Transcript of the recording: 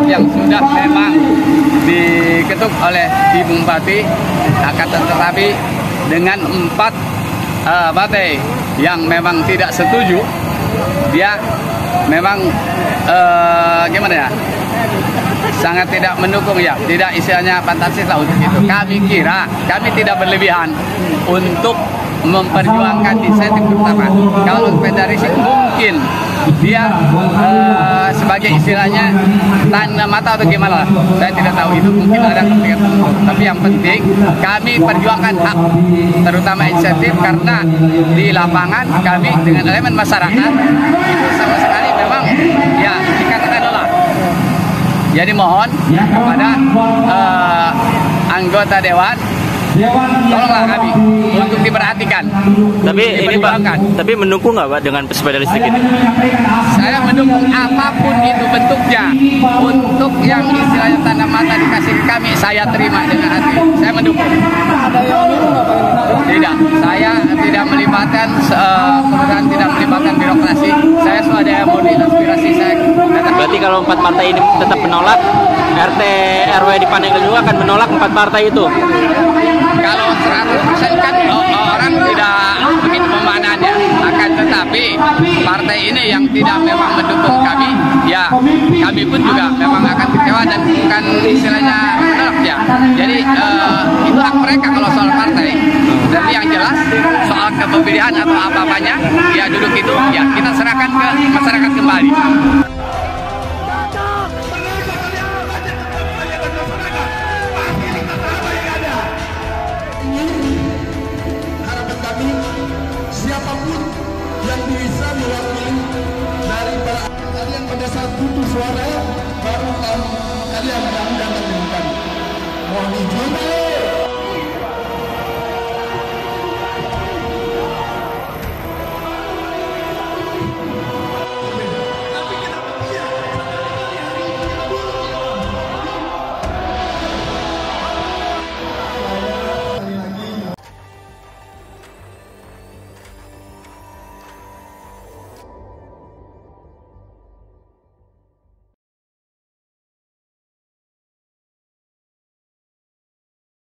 aditif yang sudah memang diketuk oleh Ibu Bupati akan tetapi dengan empat uh, partai yang memang tidak setuju dia memang uh, gimana ya sangat tidak mendukung ya. Tidak istilahnya Pancasila untuk itu. Kami kira kami tidak berlebihan untuk memperjuangkan insentif pertama. Kalau federasi mungkin. Dia uh, sebagai istilahnya tanda mata atau gimana lah. Saya tidak tahu itu mungkin ada kepentingan tapi yang penting kami perjuangkan hak terutama insentif karena di lapangan kami dengan elemen masyarakat itu sama sekali memang ya dikatakan lelah. Jadi mohon kepada uh, anggota dewan tolonglah kami untuk diperhatikan. Tapi ini Pak, tapi mendukung nggak Pak dengan sepeda listrik ini? Saya mendukung apa pun itu bentuknya. Untuk yang istilahnya tanda mata dikasih kami, saya terima dengan hati. Saya mendukung. Tidak, saya tidak melibatkan uh, perusahaan tidak melibatkan birokrasi. Saya sudah murni aspirasi saya. Berarti kalau empat partai ini tetap menolak, RT RW di Panegel juga akan menolak empat partai itu kalau 100% kan orang tidak begitu memandangnya akan tetapi partai ini yang tidak memang mendukung kami ya kami pun juga memang akan kecewa dan bukan istilahnya menolak ya. Jadi uh, itu hak mereka kalau soal partai. Tapi yang jelas soal kepemilihan atau apa-apanya ya duduk itu ya kita serahkan ke masyarakat kembali suara baru kalian yang dapat menemukan mohon izin